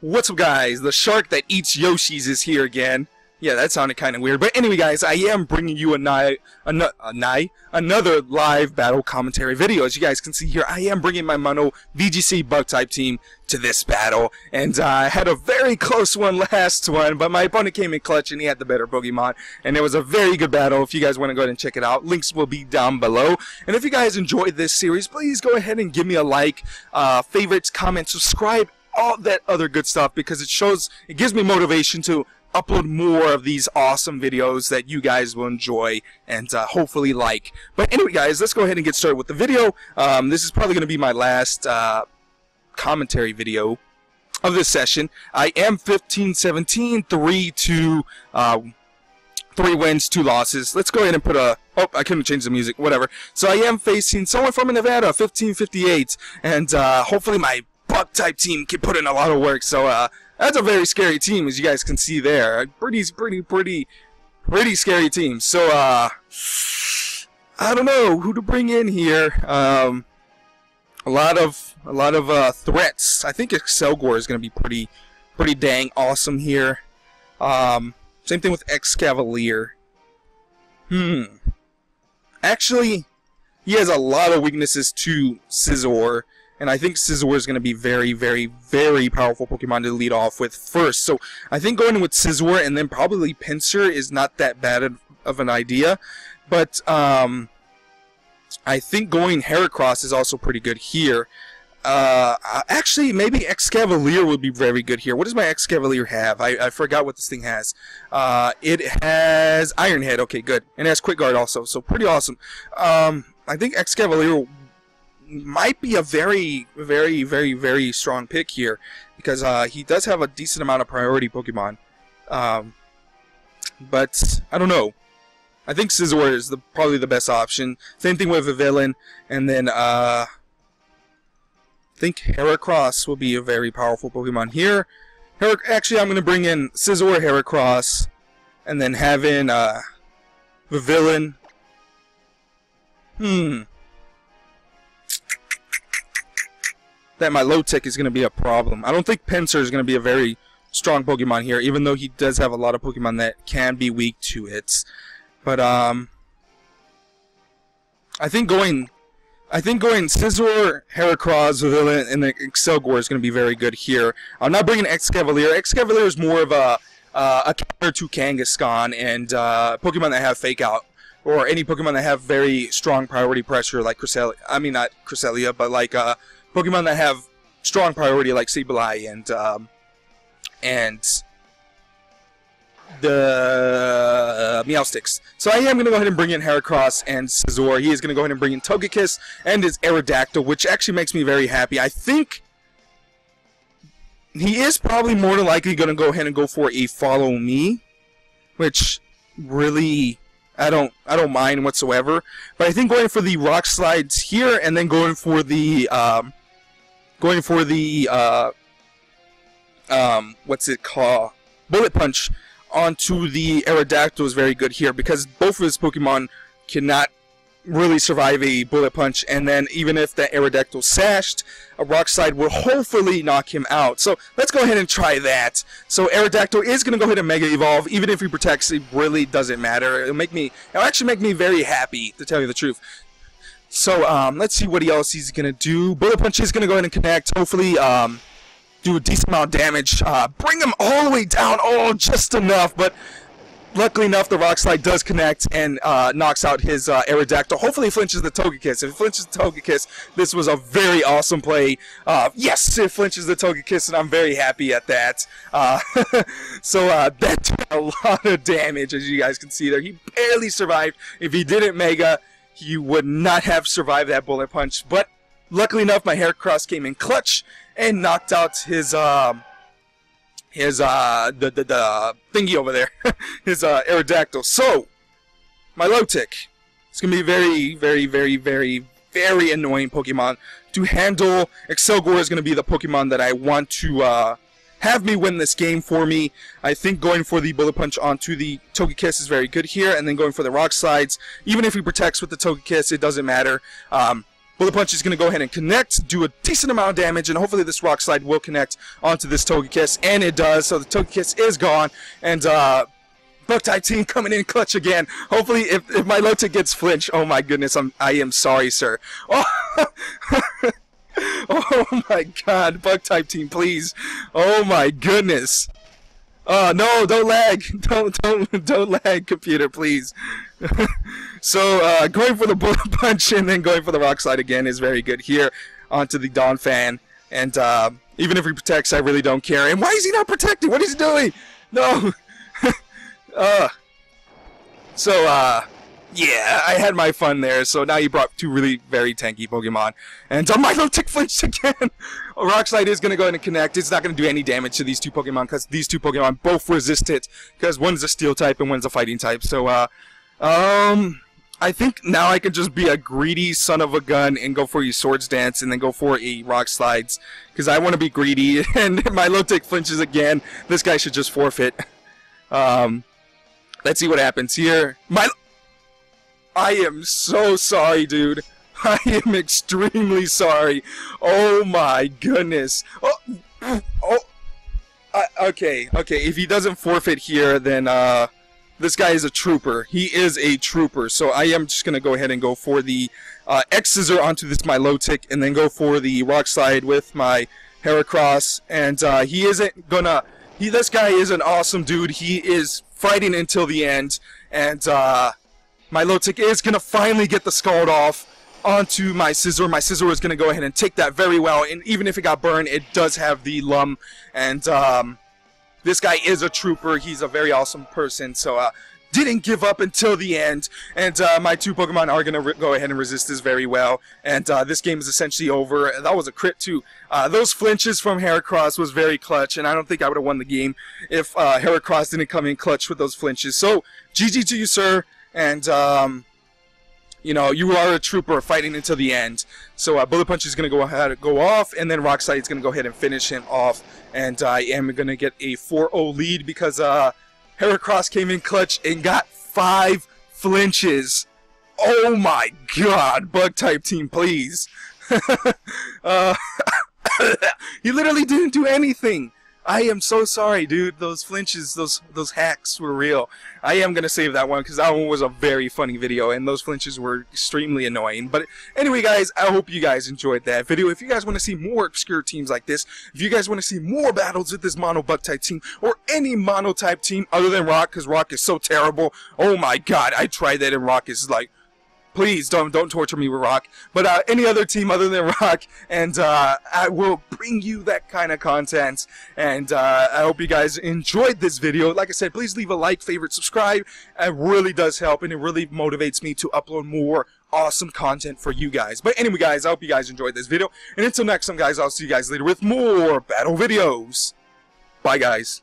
What's up guys, the shark that eats Yoshis is here again. Yeah, that sounded kind of weird, but anyway guys, I am bringing you a night, a, a night, another live battle commentary video. As you guys can see here, I am bringing my Mono VGC Bug type team to this battle, and uh, I had a very close one last one, but my opponent came in clutch and he had the better Pokemon, and it was a very good battle. If you guys want to go ahead and check it out, links will be down below. And if you guys enjoyed this series, please go ahead and give me a like, uh, favorites, comment, subscribe, all that other good stuff because it shows, it gives me motivation to upload more of these awesome videos that you guys will enjoy and uh, hopefully like. But anyway, guys, let's go ahead and get started with the video. Um, this is probably going to be my last uh, commentary video of this session. I am 15-17, 3-2, uh, three wins, two losses. Let's go ahead and put a. Oh, I couldn't change the music. Whatever. So I am facing someone from Nevada, 1558, and uh, hopefully my Bug type team can put in a lot of work. So uh, that's a very scary team, as you guys can see there. Pretty, pretty, pretty, pretty scary team. So uh, I don't know who to bring in here. Um, a lot of a lot of uh, threats. I think Accelgor is going to be pretty, pretty dang awesome here. Um, same thing with Excavalier. Hmm. Actually, he has a lot of weaknesses to Scizor. And I think Scizor is going to be very, very, very powerful Pokemon to lead off with first. So I think going with Scizor and then probably Pinsir is not that bad of an idea. But um, I think going Heracross is also pretty good here. Uh, actually, maybe Excavalier would be very good here. What does my Excavalier have? I, I forgot what this thing has. Uh, it has Iron Head. Okay, good. And it has Quick Guard also, so pretty awesome. Um, I think Excavalier might be a very, very, very, very strong pick here because uh, he does have a decent amount of priority Pokemon. Um, but I don't know. I think Scizor is the, probably the best option. Same thing with Vivillon, and then uh, I think Heracross will be a very powerful Pokemon here. Her actually, I'm going to bring in Scizor, Heracross, and then having uh, Vivillon. Hmm. That Milotic is going to be a problem. I don't think Pinsir is going to be a very strong Pokemon here, even though he does have a lot of Pokemon that can be weak to it. But um, I think going, I think going Scizor, Heracross, Vivillon, and Accelgor is going to be very good here. I'm not bringing Excavalier. Excavalier is more of a uh, a counter to Kangaskhan and uh, Pokemon that have Fake Out or any Pokemon that have very strong priority pressure like Cresselia. I mean not Cresselia, but like uh, Pokemon that have strong priority like Sableye and um, and the uh, Meowstics. So I am going to go ahead and bring in Heracross and Scizor. He is going to go ahead and bring in Togekiss and his Aerodactyl, which actually makes me very happy. I think he is probably more than likely going to go ahead and go for a Follow Me, which really I don't I don't mind whatsoever. But I think going for the Rock Slides here and then going for the um, going for the uh, um, what's it called? Bullet Punch onto the Aerodactyl is very good here because both of his Pokemon cannot really survive a Bullet Punch, and then even if the Aerodactyl sashed, a Rock Slide will hopefully knock him out. So let's go ahead and try that. So Aerodactyl is going to go ahead and Mega Evolve, even if he protects, it really doesn't matter. It'll make me, it'll actually make me very happy, to tell you the truth. So um, let's see what else he's going to do. Bullet Punch is going to go ahead and connect, hopefully um, do a decent amount of damage. Uh, bring him all the way down, oh, just enough, but luckily enough, the Rock Slide does connect and uh, knocks out his uh, Aerodactyl. Hopefully, he flinches the Togekiss. If he flinches the Togekiss, this was a very awesome play. Uh, yes, it flinches the Togekiss, and I'm very happy at that. Uh, so uh, that did a lot of damage, as you guys can see there. He barely survived. If he didn't Mega, he would not have survived that bullet punch. But luckily enough, my Heracross came in clutch and knocked out his um, his uh, the, the the thingy over there, his uh, Aerodactyl. So Milotic, it's gonna be very, very, very, very, very annoying Pokemon to handle. Accelgor is gonna be the Pokemon that I want to uh, have me win this game for me. I think going for the Bullet Punch onto the Togekiss is very good here, and then going for the Rock Slides. Even if he protects with the Togekiss, it doesn't matter. Um, Bullet Punch is going to go ahead and connect, do a decent amount of damage, and hopefully this Rock Slide will connect onto this Togekiss, and it does, so the Togekiss is gone, and uh, Bug-type team coming in clutch again. Hopefully, if, if Milotic gets flinch, oh my goodness, I'm, I am sorry, sir. Oh, oh my god, Bug-type team, please. Oh my goodness. Oh no, don't lag. Don't don't don't lag, computer, please. so uh, going for the bullet punch and then going for the rock slide again is very good here onto the Donphan. And uh, even if he protects, I really don't care. And why is he not protecting? What is he doing? No. uh. So uh, yeah, I had my fun there. So now you brought two really very tanky Pokemon. And uh, Milotic flinched again. Rock Slide is going to go ahead and connect. It's not going to do any damage to these two Pokemon because these two Pokemon both resist it. Because one's a Steel type and one's a Fighting type. So, uh, um, I think now I can just be a greedy son of a gun and go for a Swords Dance and then go for a Rock Slides. Because I want to be greedy. And Milotic flinches again. This guy should just forfeit. Um, let's see what happens here. Milo... I am so sorry, dude. I am extremely sorry. Oh my goodness. Oh, oh. Uh, okay, okay. If he doesn't forfeit here, then uh, this guy is a trooper. He is a trooper. So I am just gonna go ahead and go for the uh, X-Scissor onto this Milotic, and then go for the Rock Slide with my Heracross. And uh, he isn't gonna. He. This guy is an awesome dude. He is fighting until the end, and uh, Milotic is going to finally get the Scald off onto my Scizor. My Scizor is going to go ahead and take that very well, and even if it got burned, it does have the Lum, and um, this guy is a trooper. He's a very awesome person, so uh, didn't give up until the end, and uh, my two Pokemon are going to go ahead and resist this very well, and uh, this game is essentially over. That was a crit too. Uh, those flinches from Heracross was very clutch, and I don't think I would have won the game if uh, Heracross didn't come in clutch with those flinches. So, GG to you, sir and um, you know you are a trooper fighting until the end. So uh, Bullet Punch is going to go ahead go off, and then Rock Slide is going to go ahead and finish him off. And I am going to get a 4-0 lead because uh, Heracross came in clutch and got five flinches. Oh my God, Bug Type Team, please. uh, he literally didn't do anything. I am so sorry, dude. Those flinches, those those hacks were real. I am gonna save that one because that one was a very funny video, and those flinches were extremely annoying. But anyway, guys, I hope you guys enjoyed that video. If you guys want to see more obscure teams like this, if you guys want to see more battles with this mono bug type team or any mono type team other than Rock, because Rock is so terrible. Oh my God, I tried that and Rock is like please don't don't torture me with Rock. But uh, any other team other than Rock, and uh, I will bring you that kind of content. And uh, I hope you guys enjoyed this video. Like I said, please leave a like, favorite, subscribe. It really does help, and it really motivates me to upload more awesome content for you guys. But anyway, guys, I hope you guys enjoyed this video. And until next time, guys, I'll see you guys later with more battle videos. Bye, guys.